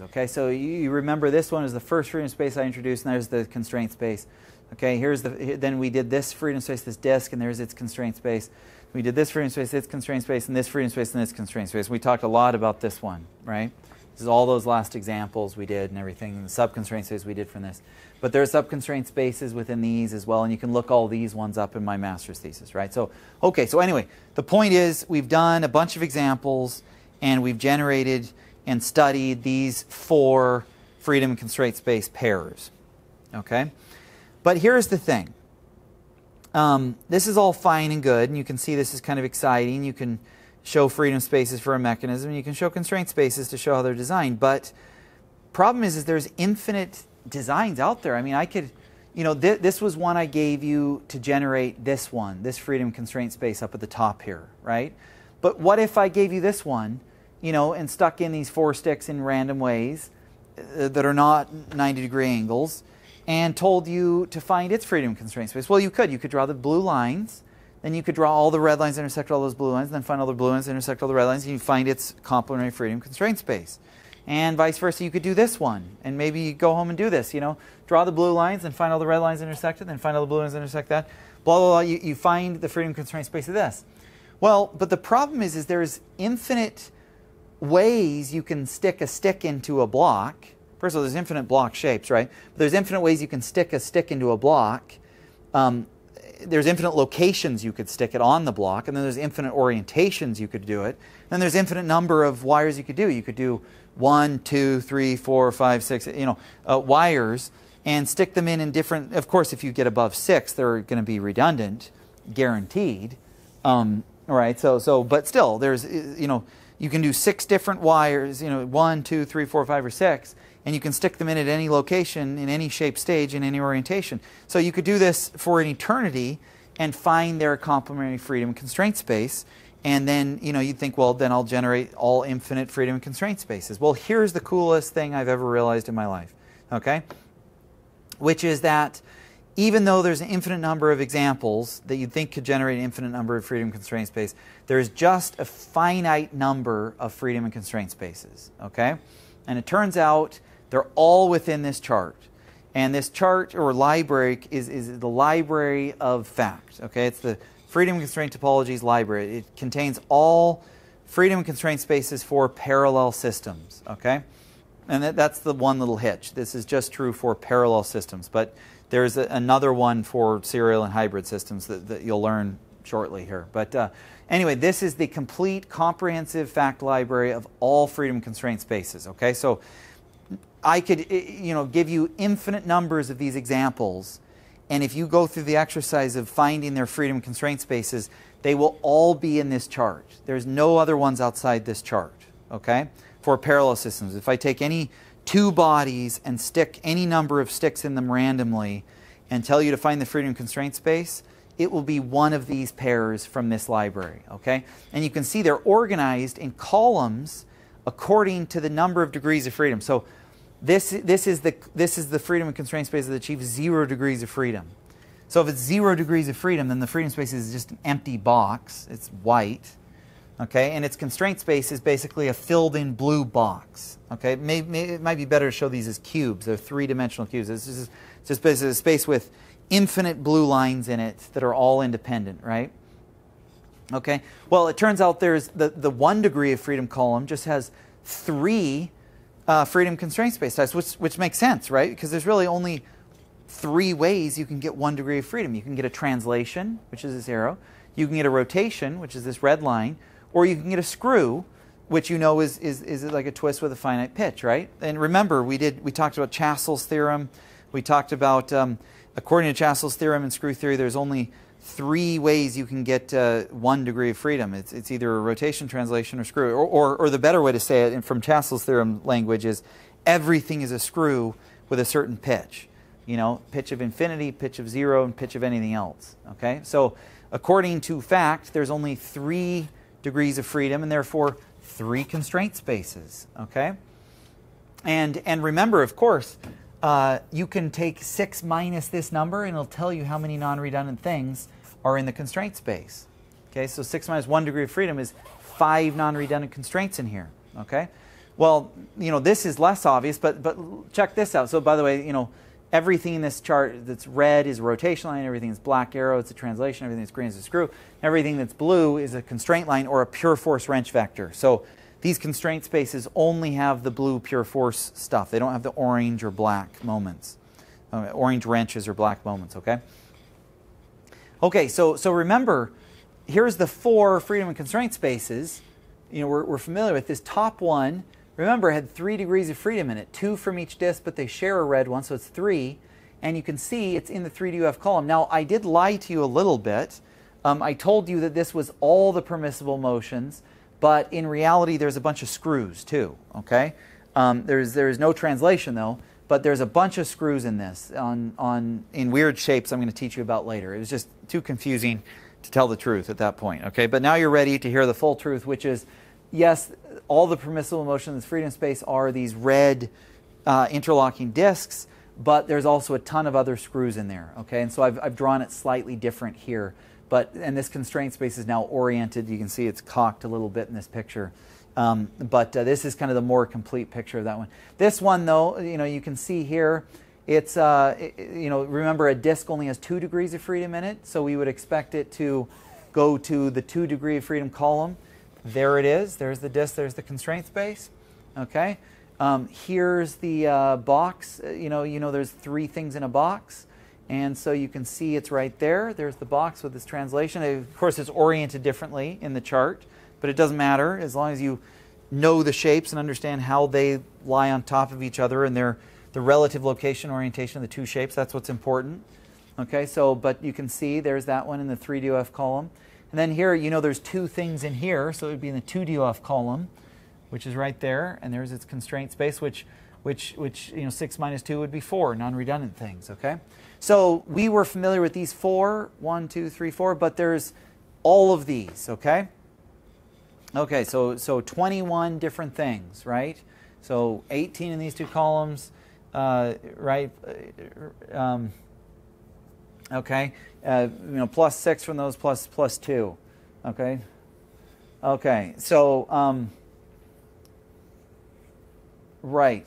Okay, so you remember this one is the first freedom space I introduced, and there's the constraint space. Okay, here's the then we did this freedom space, this disk, and there's its constraint space. We did this freedom space, its constraint space, and this freedom space, and this constraint space. We talked a lot about this one, right? This is all those last examples we did and everything, and the subconstraint space we did from this. But there are subconstraint spaces within these as well, and you can look all these ones up in my master's thesis, right? So, okay, so anyway, the point is we've done a bunch of examples, and we've generated and studied these four freedom and constraint space pairs. Okay? But here's the thing. Um, this is all fine and good, and you can see this is kind of exciting. You can show freedom spaces for a mechanism, you can show constraint spaces to show how they're designed. But problem is, is there's infinite designs out there. I mean, I could, you know, th this was one I gave you to generate this one, this freedom constraint space up at the top here, right? But what if I gave you this one you know, and stuck in these four sticks in random ways uh, that are not 90 degree angles and told you to find its freedom constraint space. Well, you could. You could draw the blue lines, then you could draw all the red lines intersect all those blue lines, then find all the blue lines intersect all the red lines, and you find its complementary freedom constraint space. And vice versa, you could do this one, and maybe you go home and do this. You know, draw the blue lines and find all the red lines intersected, then find all the blue lines intersect that. Blah blah blah. You, you find the freedom constraint space of this. Well, but the problem is, is there's infinite ways you can stick a stick into a block. First of all, there's infinite block shapes, right? But there's infinite ways you can stick a stick into a block. Um, there's infinite locations you could stick it on the block, and then there's infinite orientations you could do it. Then there's infinite number of wires you could do. You could do one, two, three, four, five, six, you know, uh, wires, and stick them in in different. Of course, if you get above six, they're going to be redundant, guaranteed. Um, right? So, so, but still, there's, you know, you can do six different wires, you know, one, two, three, four, five, or six, and you can stick them in at any location, in any shape, stage, in any orientation. So you could do this for an eternity and find their complementary freedom constraint space. And then, you know, you'd think, well, then I'll generate all infinite freedom and constraint spaces. Well, here's the coolest thing I've ever realized in my life, okay? Which is that even though there's an infinite number of examples that you'd think could generate an infinite number of freedom constraint space, there's just a finite number of freedom and constraint spaces, okay? And it turns out they're all within this chart. And this chart or library is, is the library of facts, okay? It's the freedom constraint topologies library. It contains all freedom constraint spaces for parallel systems, okay? And that, that's the one little hitch. This is just true for parallel systems, but there's a, another one for serial and hybrid systems that, that you'll learn shortly here. But uh, anyway, this is the complete comprehensive FACT library of all freedom constraint spaces. Okay, so I could you know give you infinite numbers of these examples, and if you go through the exercise of finding their freedom constraint spaces, they will all be in this chart. There's no other ones outside this chart. Okay, for parallel systems. If I take any two bodies and stick any number of sticks in them randomly and tell you to find the freedom constraint space, it will be one of these pairs from this library, okay? And you can see they're organized in columns according to the number of degrees of freedom. So this, this, is, the, this is the freedom and constraint space that achieves zero degrees of freedom. So if it's zero degrees of freedom, then the freedom space is just an empty box. It's white. Okay, and its constraint space is basically a filled in blue box. Okay, maybe, maybe it might be better to show these as cubes. They're three dimensional cubes. This is just basically a space with infinite blue lines in it that are all independent, right? Okay, well, it turns out there's the, the one degree of freedom column just has three uh, freedom constraint space types, which, which makes sense, right? Because there's really only three ways you can get one degree of freedom. You can get a translation, which is this arrow. You can get a rotation, which is this red line or you can get a screw, which you know is, is, is like a twist with a finite pitch, right? And remember, we, did, we talked about Chasles' theorem. We talked about, um, according to Chasles' theorem and screw theory, there's only three ways you can get uh, one degree of freedom. It's, it's either a rotation, translation, or screw. Or, or, or the better way to say it and from Chasles' theorem language is everything is a screw with a certain pitch. You know, pitch of infinity, pitch of zero, and pitch of anything else. Okay? So according to FACT, there's only three degrees of freedom and therefore three constraint spaces. Okay? And, and remember, of course, uh, you can take 6 minus this number and it'll tell you how many non-redundant things are in the constraint space. Okay, so 6 minus 1 degree of freedom is 5 non-redundant constraints in here. Okay? Well, you know, this is less obvious, but but check this out. So, by the way, you know, everything in this chart that's red is a rotation line. Everything that's black arrow, it's a translation. Everything that's green is a screw. Everything that's blue is a constraint line or a pure force wrench vector. So, these constraint spaces only have the blue pure force stuff. They don't have the orange or black moments, uh, orange wrenches or black moments. Okay. Okay. So so remember, here's the four freedom and constraint spaces. You know, we're, we're familiar with this top one Remember, it had three degrees of freedom in it, two from each disk, but they share a red one, so it's three. And you can see it's in the 3DOF column. Now, I did lie to you a little bit. Um, I told you that this was all the permissible motions, but in reality, there's a bunch of screws too, okay? Um, there's, there's no translation though, but there's a bunch of screws in this on, on, in weird shapes I'm going to teach you about later. It was just too confusing to tell the truth at that point, okay? But now you're ready to hear the full truth, which is yes, all the permissible motions in this freedom space are these red uh, interlocking disks, but there's also a ton of other screws in there. Okay, and so I've, I've drawn it slightly different here. But and this constraint space is now oriented. You can see it's cocked a little bit in this picture. Um, but uh, this is kind of the more complete picture of that one. This one, though, you know, you can see here, it's, uh, it, you know, remember a disk only has two degrees of freedom in it, so we would expect it to go to the two degree of freedom column. There it is. There's the disk. There's the constraint space. Okay. Um, here's the uh, box. Uh, you know, you know, there's three things in a box, and so you can see it's right there. There's the box with this translation. Of course, it's oriented differently in the chart, but it doesn't matter as long as you know the shapes and understand how they lie on top of each other and their the relative location orientation of the two shapes. That's what's important. Okay. So, but you can see there's that one in the 3DOF column. And then here, you know, there's two things in here, so it would be in the 2DOF column, which is right there, and there's its constraint space, which, which, which you know, 6 minus 2 would be 4 non-redundant things, okay? So we were familiar with these four, one, two, three, four, but there's all of these, okay? Okay, so, so 21 different things, right? So 18 in these two columns, uh, right? Uh, um, okay? Uh, you know, plus 6 from those, plus, plus 2, okay? Okay, so, um, right.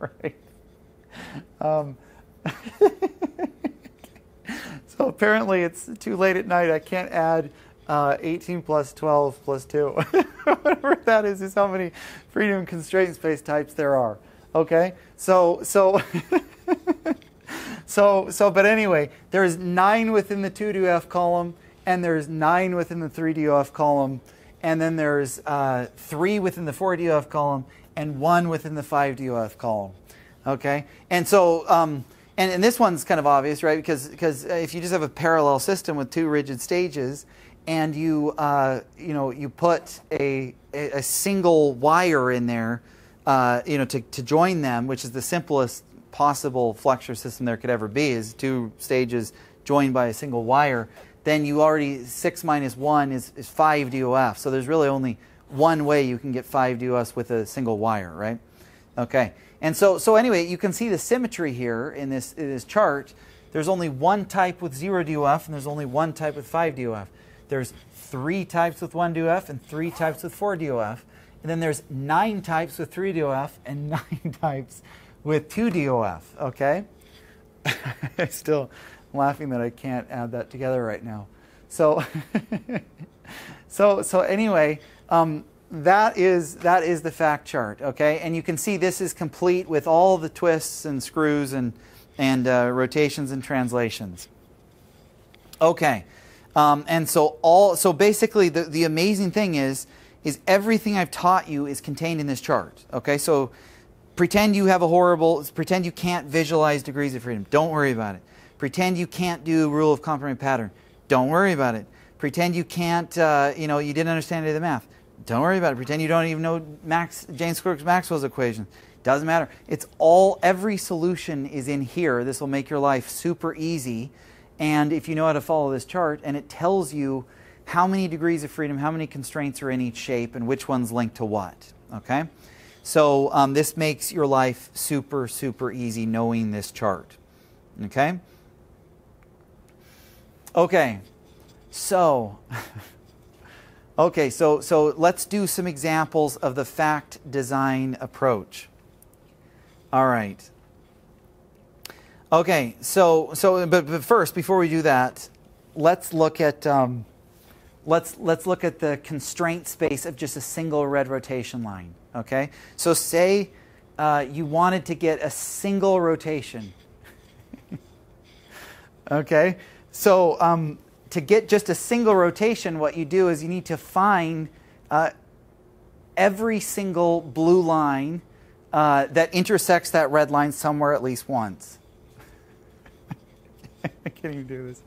right. Um, so apparently it's too late at night. I can't add uh, 18 plus 12 plus 2. Whatever that is, is how many freedom constraint space types there are. Okay? So, so so, so, but anyway, there's nine within the 2DOF column, and there's nine within the 3DOF column, and then there's uh, three within the 4DOF column, and one within the 5DOF column. Okay? And so, um, and, and this one's kind of obvious, right? Because, because if you just have a parallel system with two rigid stages, and you, uh, you know, you put a, a, a single wire in there, uh, you know, to, to join them, which is the simplest possible flexure system there could ever be is two stages joined by a single wire, then you already, 6 minus 1 is, is 5 DOF. So there's really only one way you can get 5 DOFs with a single wire, right? Okay. And so, so anyway, you can see the symmetry here in this, in this chart. There's only one type with 0 DOF, and there's only one type with 5 DOF. There's three types with 1 DOF and three types with 4 DOF. And then there's nine types with 3 DOF and nine types with 2 DOF, okay? I'm still laughing that I can't add that together right now. So, so, so anyway, um, that is that is the FACT chart, okay? And you can see this is complete with all the twists and screws and and uh, rotations and translations. Okay, um, and so all so basically the the amazing thing is is everything I've taught you is contained in this chart. Okay, so Pretend you have a horrible, pretend you can't visualize degrees of freedom. Don't worry about it. Pretend you can't do rule of complement pattern. Don't worry about it. Pretend you can't, uh, you know, you didn't understand any of the math. Don't worry about it. Pretend you don't even know Max, James Clerk's Maxwell's equation. Doesn't matter. It's all, every solution is in here. This will make your life super easy. And if you know how to follow this chart, and it tells you how many degrees of freedom, how many constraints are in each shape, and which one's linked to what. Okay? So um, this makes your life super, super easy knowing this chart. Okay? Okay, so Okay, so, so let's do some examples of the FACT design approach. All right. Okay, so, so but, but first, before we do that, let's look at um, let's let's look at the constraint space of just a single red rotation line. Okay, so say uh, you wanted to get a single rotation. okay, so um, to get just a single rotation, what you do is you need to find uh, every single blue line uh, that intersects that red line somewhere at least once. I can't even do this.